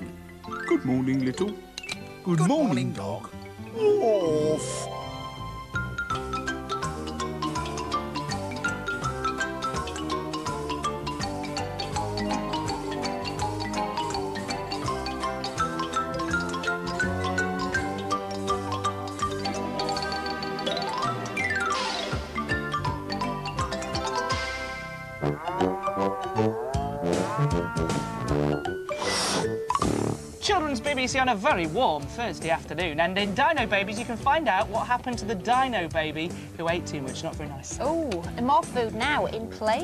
Good morning, little. Good, Good morning, morning, dog. Oof. Children's BBC on a very warm Thursday afternoon, and in Dino Babies you can find out what happened to the Dino baby who ate too much. Not very nice. Oh, and more food now in play.